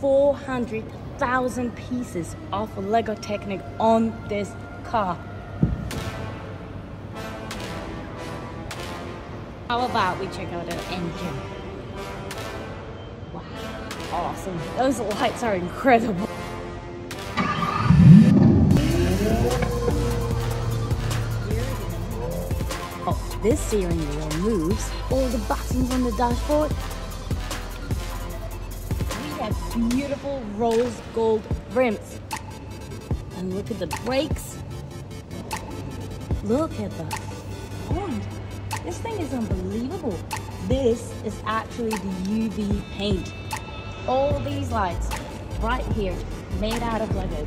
400,000 pieces of Lego Technic on this car. How about we check out the engine? Wow, awesome. Those lights are incredible. Oh, this steering wheel moves all the buttons on the dashboard. Beautiful rose gold rims. And look at the brakes. Look at the. This thing is unbelievable. This is actually the UV paint. All these lights right here made out of Lego